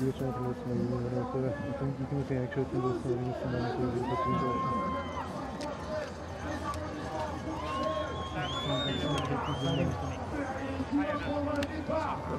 you try to listen to me, think you. can actually do this and listen to